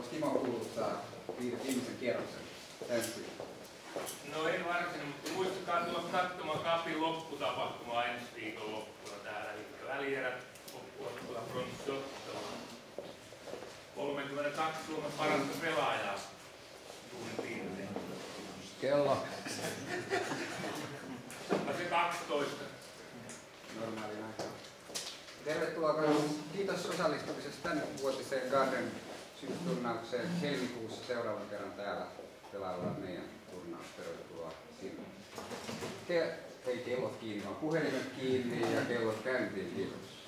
Onko Timo kuuluttaa viimeisen kierroksen? Thank you. sitten turnaukseen helmikuussa seuraavan kerran täällä pelaillaan meidän turnaus. Tervetuloa sinne. Ke- ei kellot kiinni, vaan puhelimet kiinni ja kellot käyntiin. Kiitos.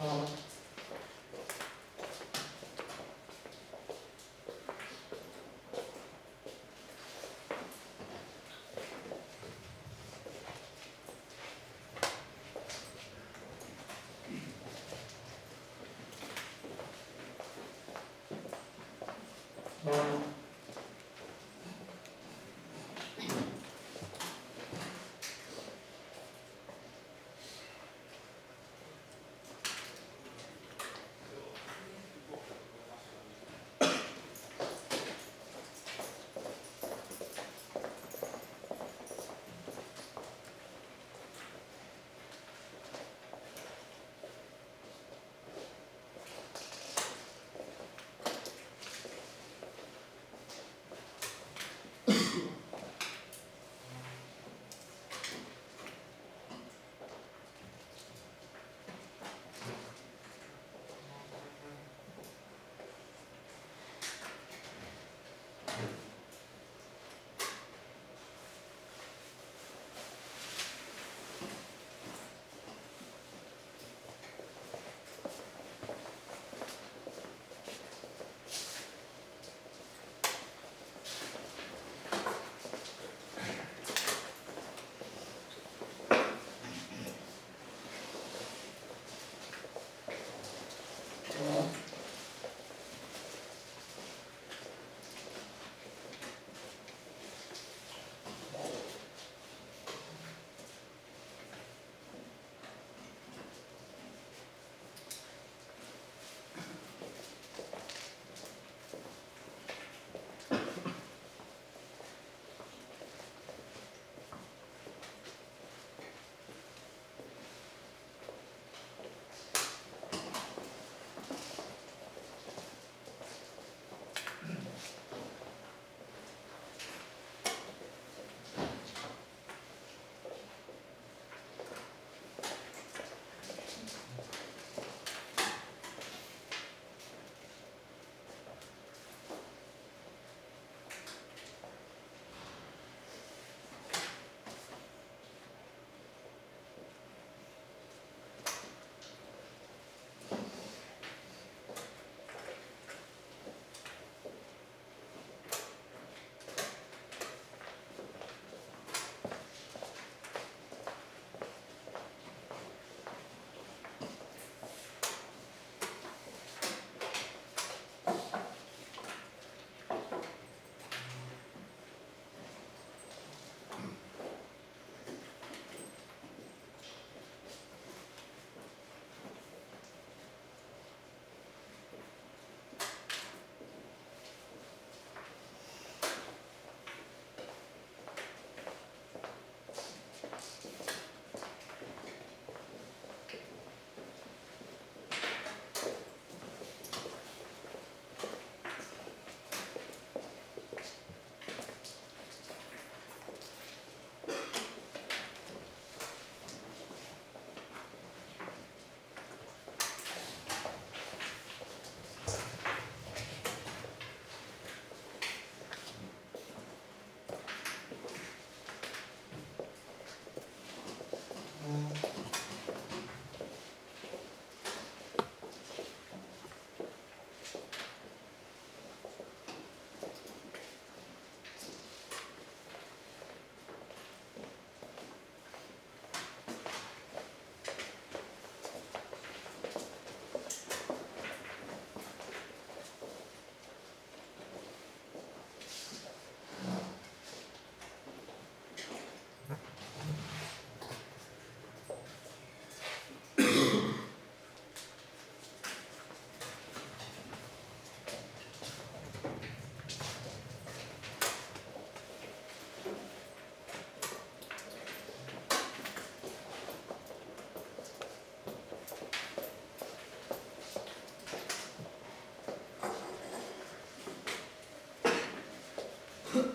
alcoholic.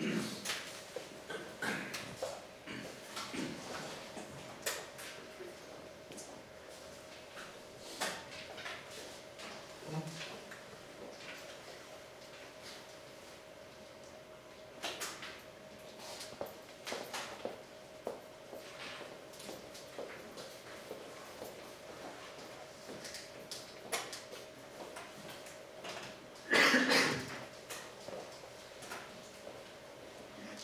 Yes.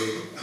say